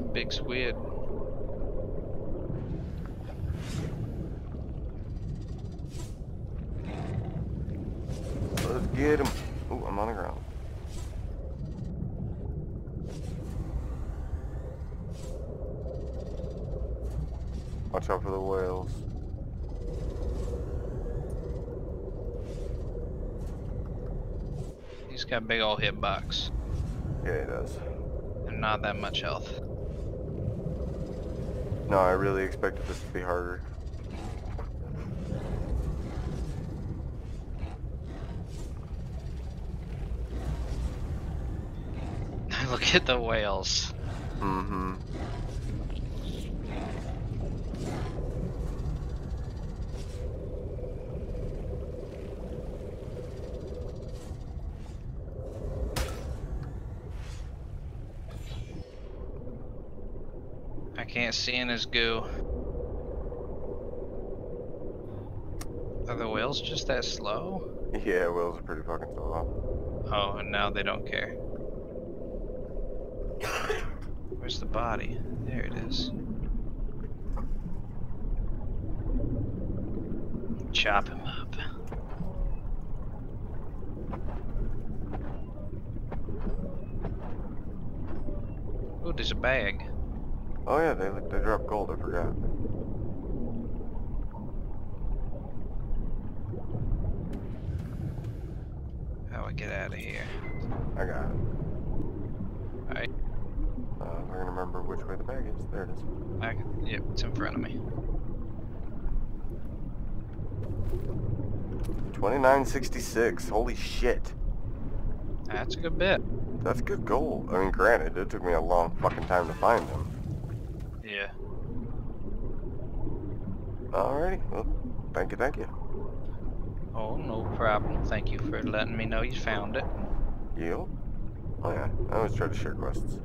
big squid. Let's get him. Ooh, I'm on the ground. Watch out for the whales. He's got a big old hitbox Yeah, he does. and not that much health. No, I really expected this to be harder. Look at the whales. Mm-hmm. I can't see in his goo. Are the whales just that slow? Yeah, whales are pretty fucking slow. Oh, and now they don't care. Where's the body? There it is. Chop him up. Oh, there's a bag. Oh yeah, they they drop gold. I forgot. How do I get out of here? I got it. Alright, Uh, we're gonna remember which way the bag is. There it is. I yep, it's in front of me. 2966. Holy shit. That's a good bit. That's good gold. I mean, granted, it took me a long fucking time to find them. Yeah. Alrighty. Well, thank you, thank you. Oh, no problem. Thank you for letting me know you found it. You? Oh yeah, I always try to share quests.